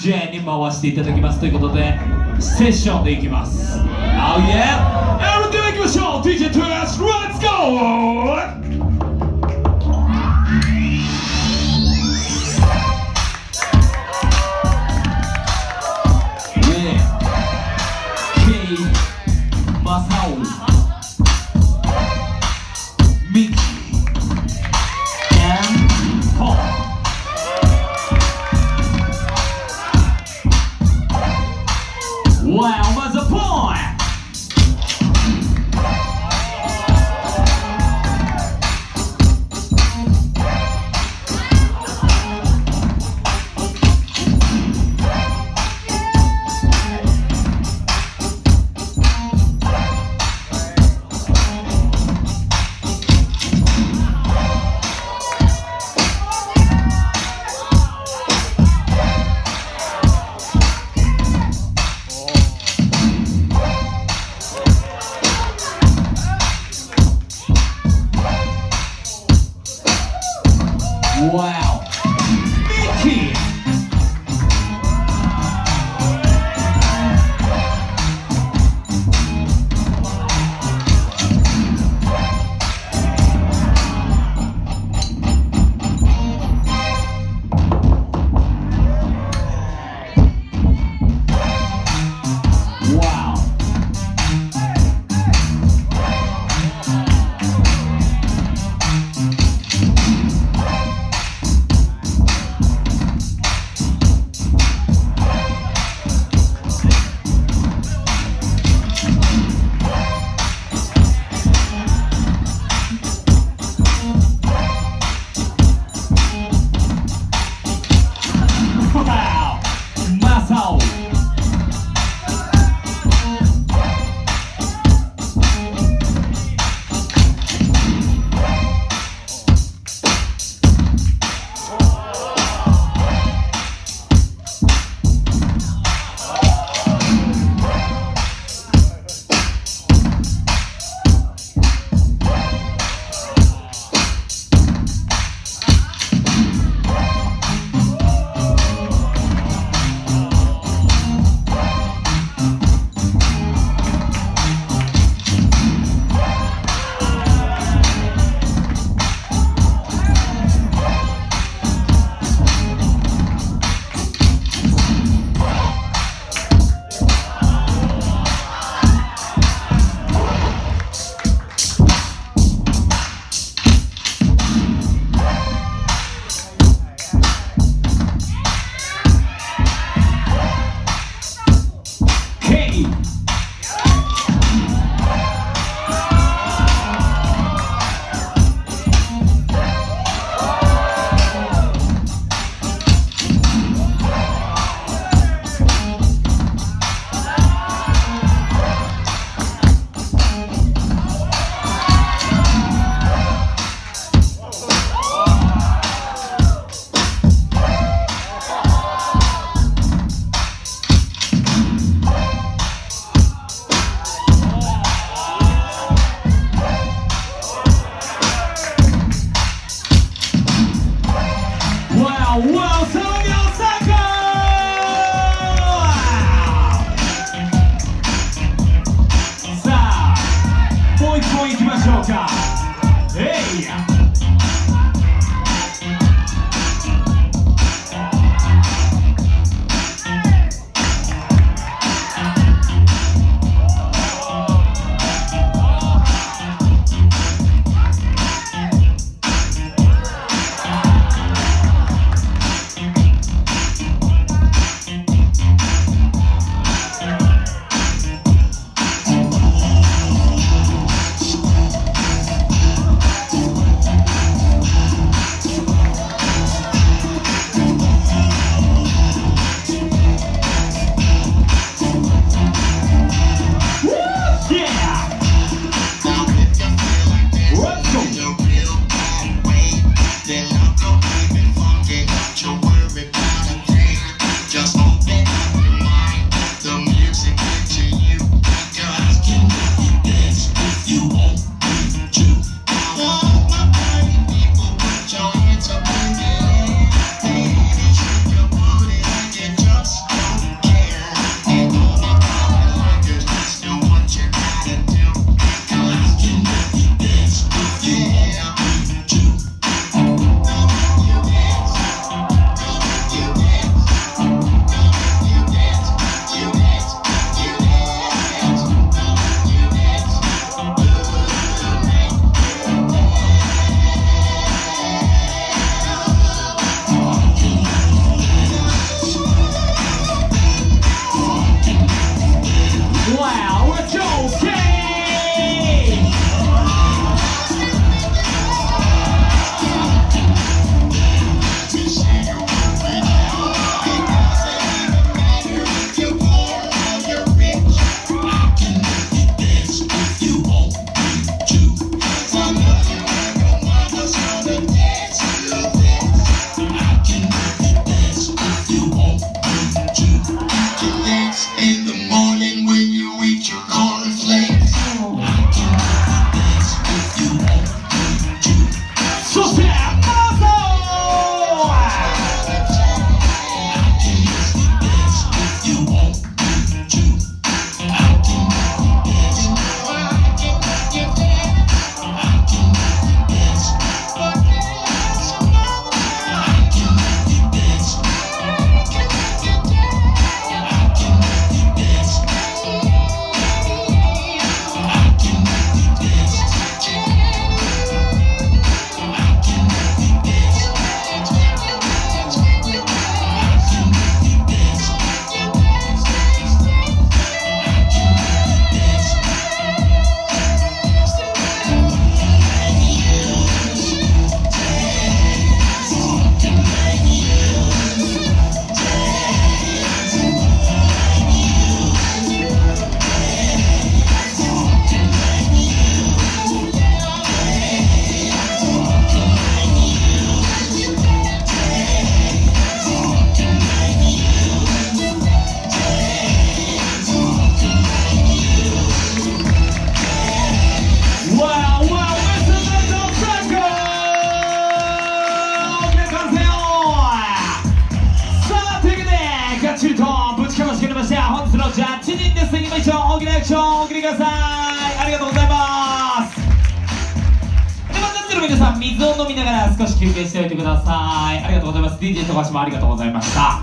J に回していただきますということでセッションでいきます Oh yeah! Wow. time. クションをお送りください。ありがとうございます。でまたの皆さん水を飲みながら少し休憩しておいてください。ありがとうございます。DJ 飛ばしもありがとうございました。